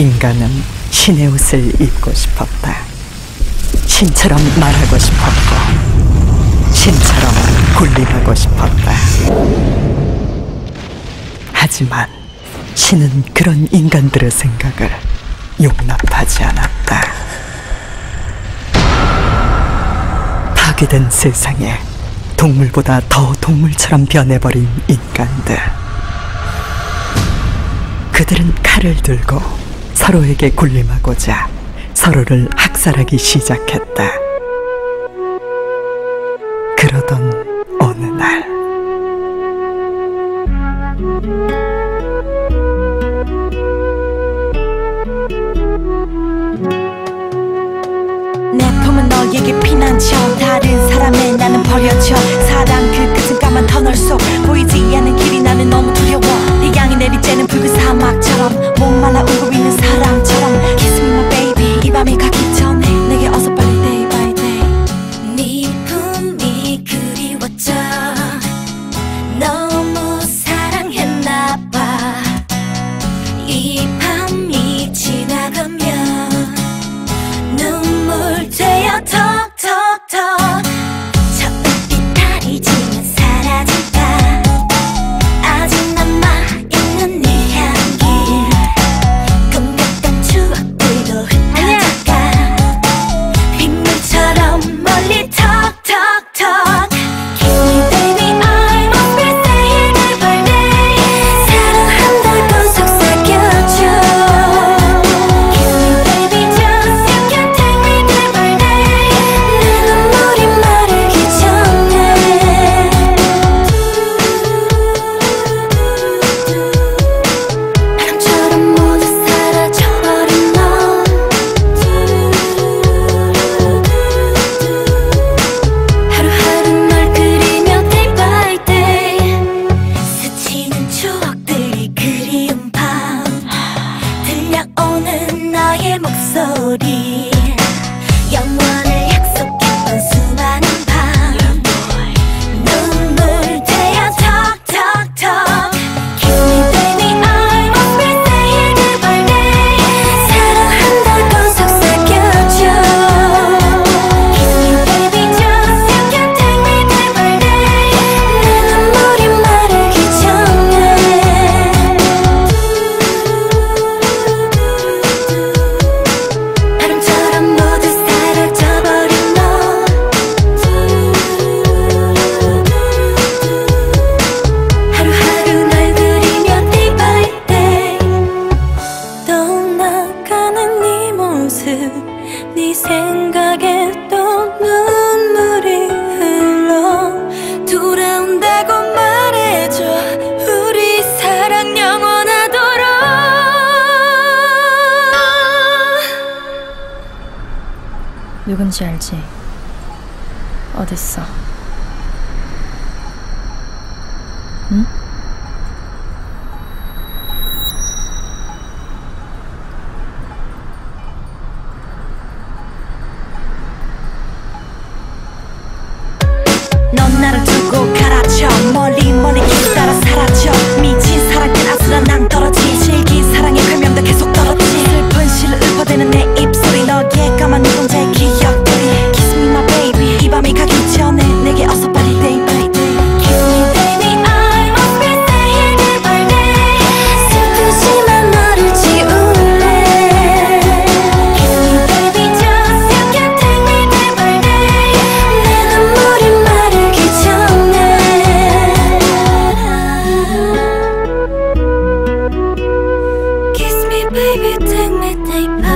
인간은 신의 옷을 입고 싶었다. 신처럼 말하고 싶었고, 신처럼 군림하고 싶었다. 하지만 신은 그런 인간들의 생각을 용납하지 않았다. 파괴된 세상에 동물보다 더 동물처럼 변해버린 인간들. 그들은 칼을 들고 서로에게 군림하고자 서로를 학살하기 시작했다. 그러던 어느 날, 내 품은 너에게 피난처. 다른 사람의 나는 버려져. 사랑 그 끝은 까만 터널 속 보이지 않는 길이 나는 너무 두려워 모습 네 생각에 또 눈물이 흘러 돌아온다고 말해줘 우리 사랑 영원하도록 누군지 알지? 어딨어? 응? 넌 나를 두고 가라쳐 멀리 멀리 길 따라 사라져 baby, take me, take me.